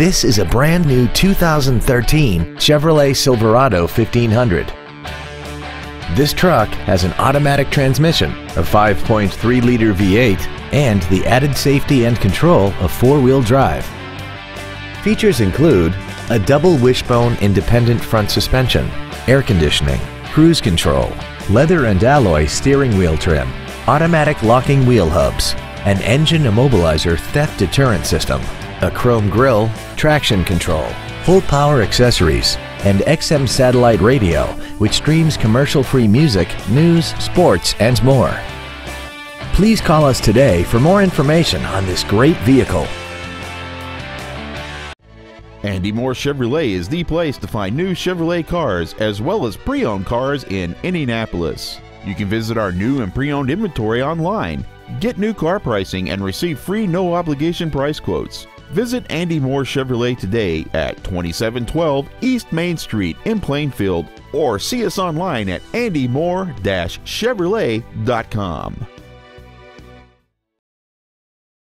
This is a brand new 2013 Chevrolet Silverado 1500. This truck has an automatic transmission, a 5.3-liter V8, and the added safety and control of four-wheel drive. Features include a double wishbone independent front suspension, air conditioning, cruise control, leather and alloy steering wheel trim, automatic locking wheel hubs, an engine immobilizer theft deterrent system, a chrome grille, traction control, full power accessories, and XM satellite radio, which streams commercial-free music, news, sports, and more. Please call us today for more information on this great vehicle. Andy Mohr Chevrolet is the place to find new Chevrolet cars as well as pre owned cars in Indianapolis. You can visit our new and pre owned inventory online, get new car pricing, and receive free no obligation price quotes. Visit Andy Mohr Chevrolet today at 2712 East Main Street in Plainfield or see us online at andymohr-chevrolet.com.